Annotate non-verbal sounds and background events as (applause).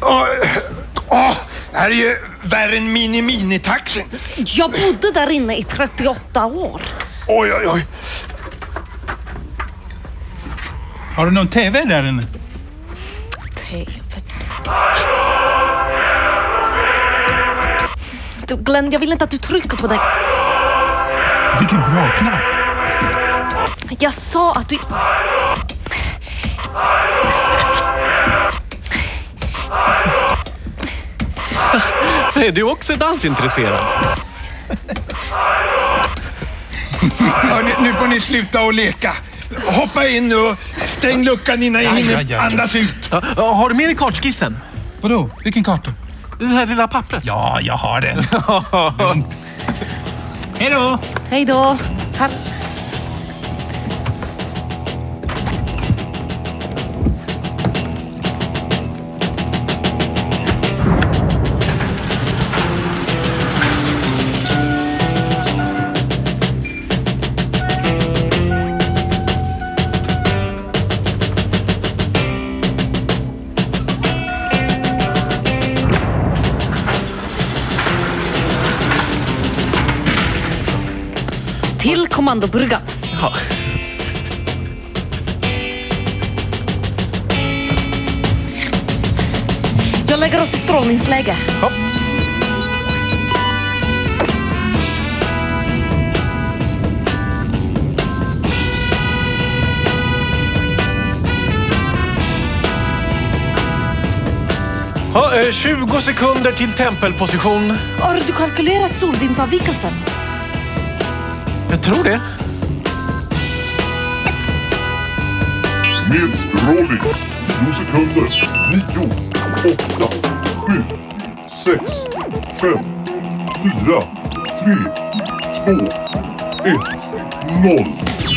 Åh, åh, det här är ju värre än mini-mini-taxin. Jag bodde där inne i 38 år. Oj, oj, oj. Har du någon TV där inne? TV. Du, Glenn, jag vill inte att du trycker på den. Vilken bra knapp. Jag sa att du... Är du också dansintresserad? Ja, nu, nu får ni sluta och leka. Hoppa in nu och stäng luckan innan jag hinner andas ut. Ja, ja, har du med dig kartskissen? Vadå? Vilken karta? Det här lilla pappret? Ja, jag har den. (laughs) Hej då! Hej då. Till kommandobryggan. Ja. Jag lägger oss i strålningsläge. Ja. Ja, eh, 20 sekunder till tempelposition. Har du kalkylerat solvindsavvikelsen? Jag tror det. Nedstrålning. 10 sekunder. 9, 8, 7, 6, 5, 4, 3, 2, 1, 0.